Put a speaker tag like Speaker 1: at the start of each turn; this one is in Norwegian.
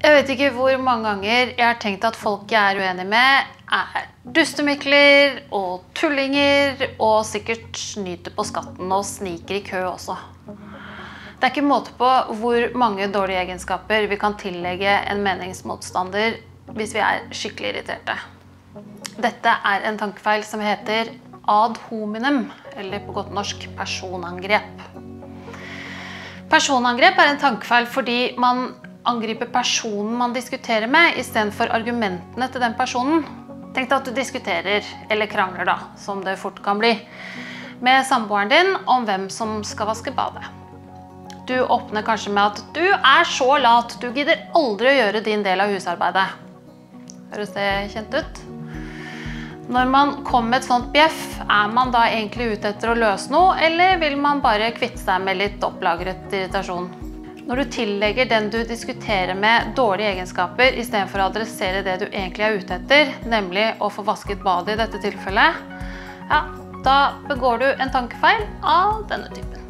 Speaker 1: Jeg vet ikke hvor mange ganger jeg har tenkt at folk jeg er uenig med, er dustemikler og tullinger og sikkert snyter på skatten og sniker i kø også. Det er ikke måte på hvor mange dårlige egenskaper vi kan tillegge en meningsmotstander hvis vi er skikkelig irriterte. Dette er en tankefeil som heter ad hominem, eller på godt norsk personangrep. Personangrep er en tankefeil fordi man angriper personen man diskuterer med, istedenfor argumentene til den personen. Tenk deg at du diskuterer, eller krangler, da, som det fort kan bli, med samboeren din om hvem som skal vaske badet. Du åpner kanskje med at 'du er så lat, du gidder aldri å gjøre din del av husarbeidet'. Høres det kjent ut? Når man kommer med et sånt bjeff, er man da egentlig ute etter å løse noe, eller vil man bare kvitte seg med litt opplagret irritasjon? Når du tillegger den du diskuterer med dårlige egenskaper istedenfor å adressere det du egentlig er ute etter, nemlig å få vasket badet i dette tilfellet, ja, da begår du en tankefeil av denne typen.